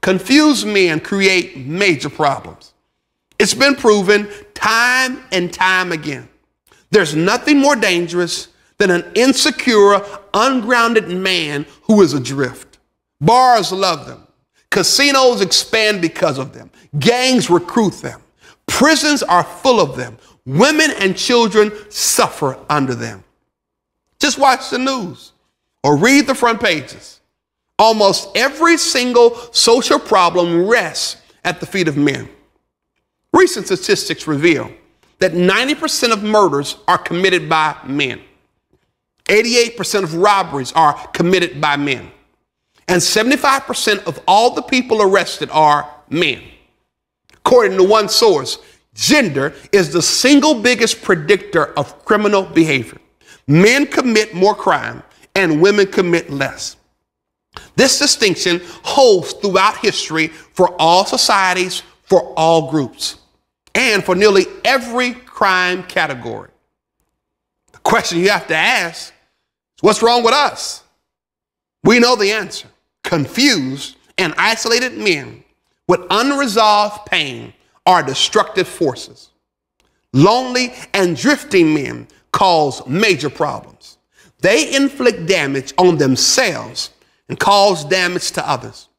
Confused men create major problems. It's been proven time and time again. There's nothing more dangerous than an insecure, ungrounded man who is adrift. Bars love them. Casinos expand because of them. Gangs recruit them. Prisons are full of them. Women and children suffer under them. Just watch the news or read the front pages. Almost every single social problem rests at the feet of men. Recent statistics reveal that 90% of murders are committed by men. 88% of robberies are committed by men. And 75% of all the people arrested are men. According to one source, gender is the single biggest predictor of criminal behavior. Men commit more crime and women commit less. This distinction holds throughout history for all societies, for all groups, and for nearly every crime category. The question you have to ask is what's wrong with us? We know the answer. Confused and isolated men with unresolved pain are destructive forces. Lonely and drifting men cause major problems. They inflict damage on themselves and cause damage to others.